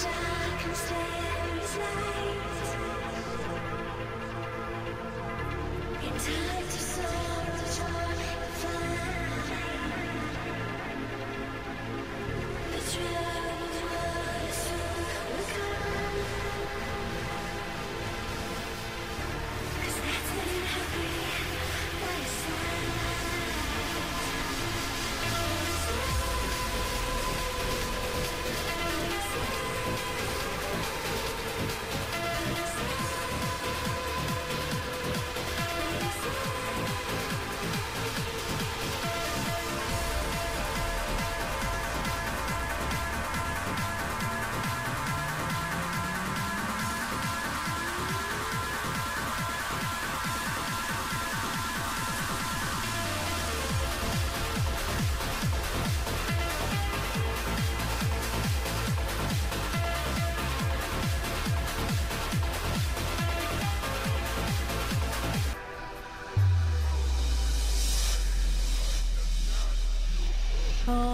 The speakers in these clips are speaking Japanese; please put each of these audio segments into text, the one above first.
Time.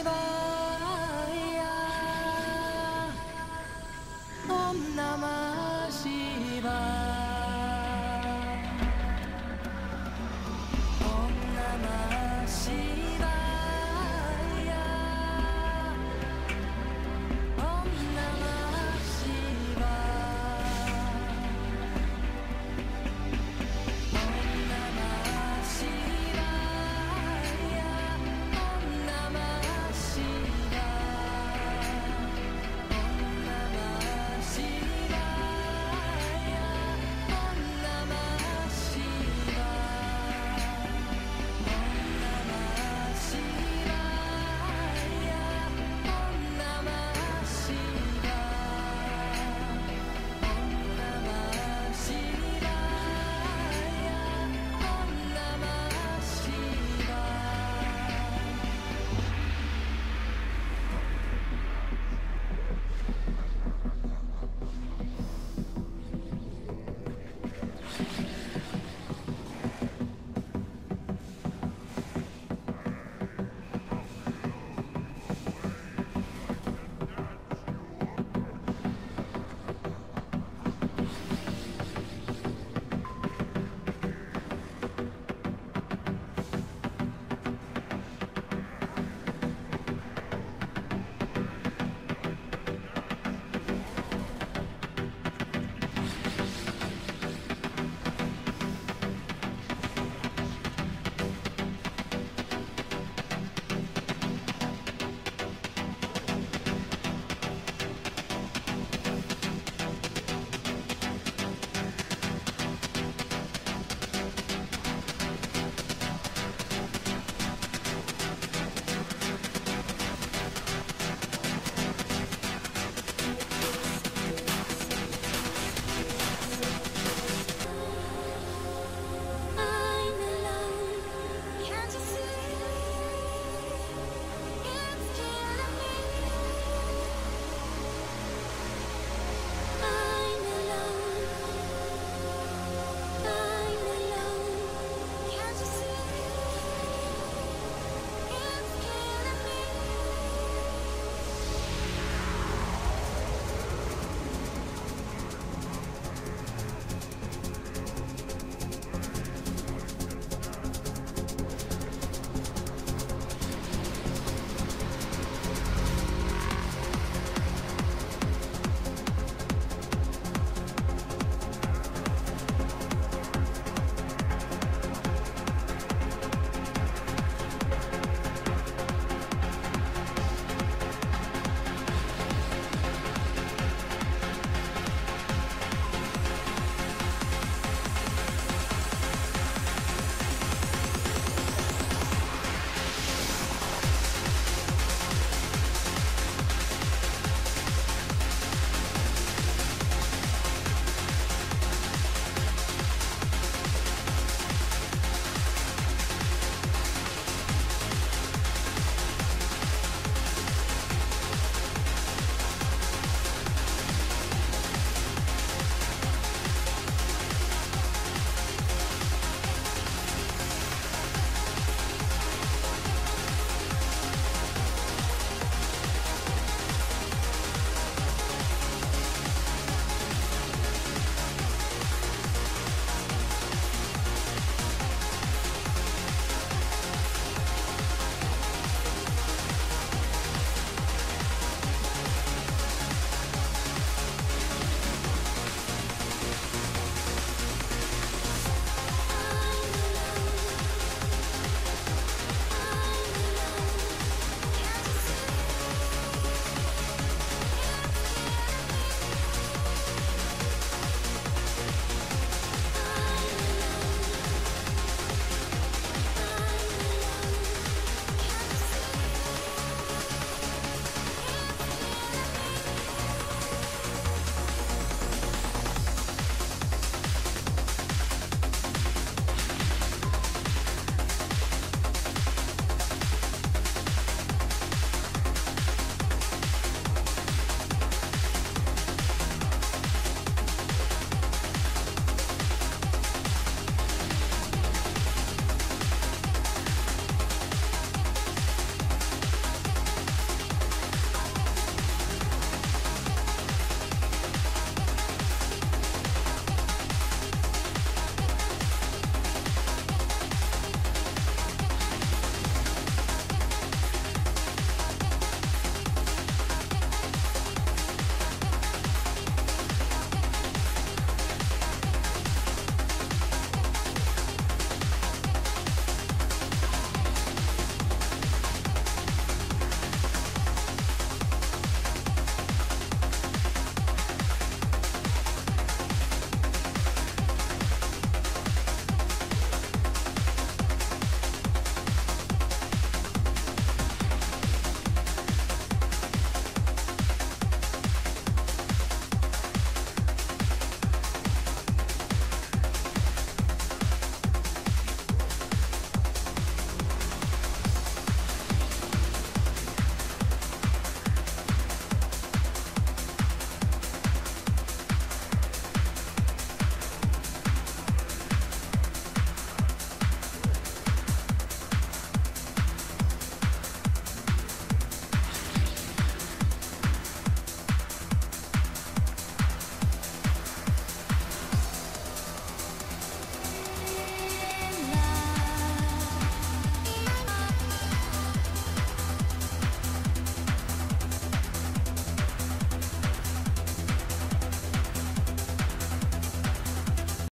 ば